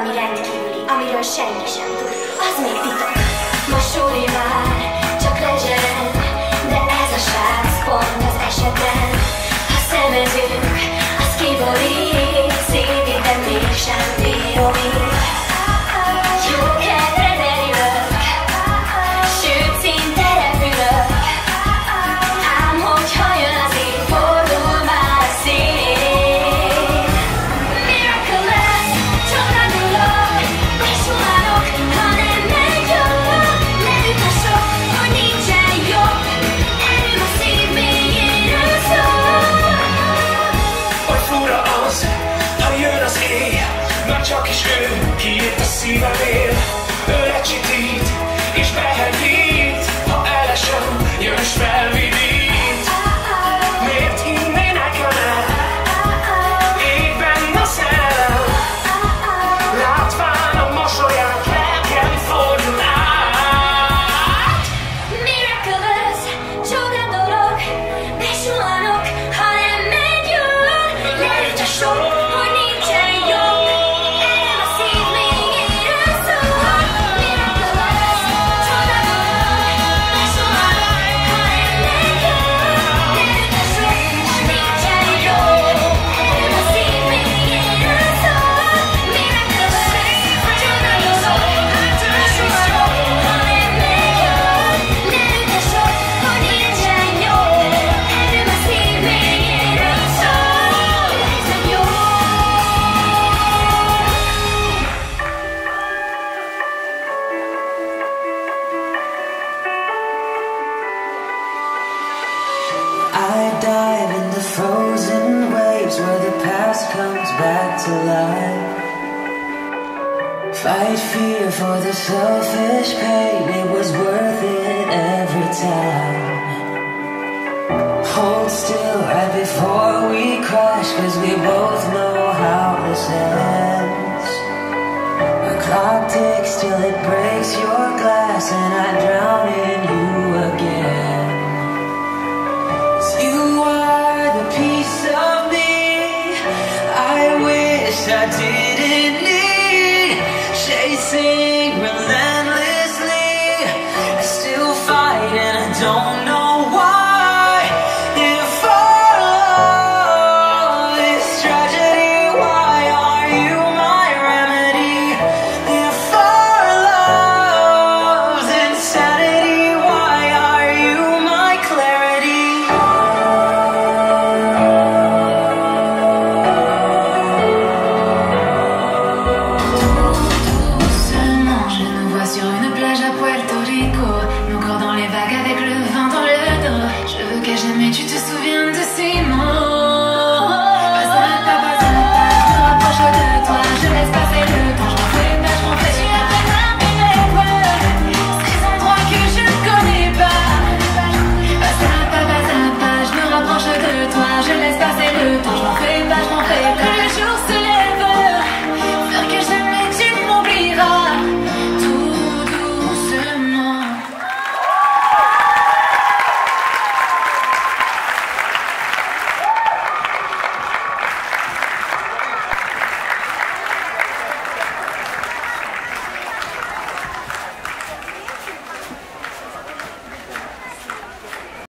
valami rendkívüli, amiről senki sem tud. Az még titok. Ma sóri Csak is ő, kiírt a szívemért Ő lecsitít, és behenyít Ha elesem, jössz fel frozen waves where the past comes back to life. Fight fear for the selfish pain, it was worth it every time. Hold still right before we crash, cause we both know how this ends. A clock ticks till it breaks your glass, and I drown in I did. Puerto Rico.